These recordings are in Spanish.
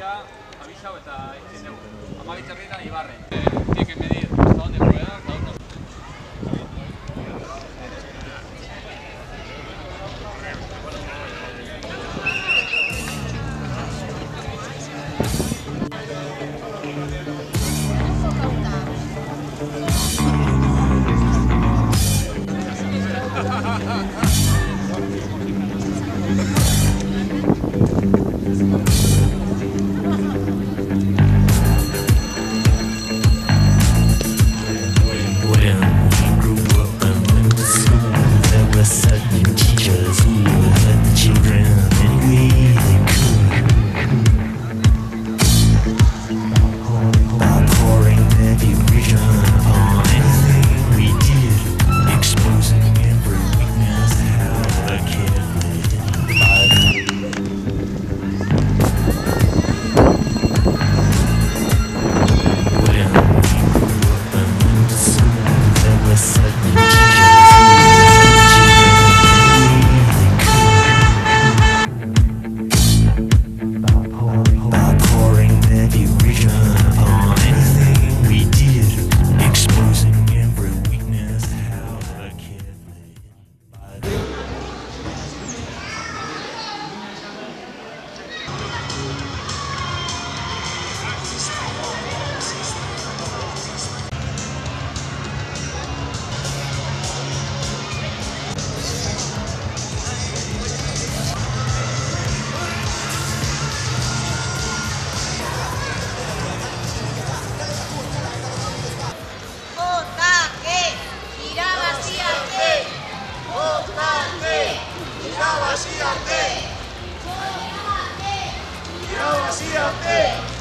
García, Abisau eta este itzen dugu. Amabi txerrita Ibarren. Tiene que medir hasta donde pueda. se amém.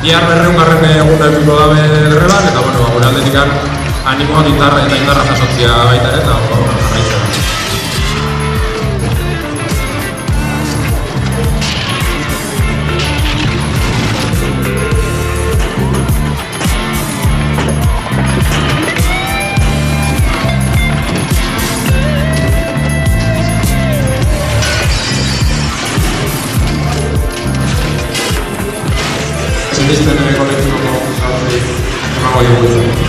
Bihar berreun garren egun epiko dabe grebak, eta bueno, gure aldetik animoak indarra eta indarra jasotzia baita ere, eta bueno, jarraitzen. oil with them.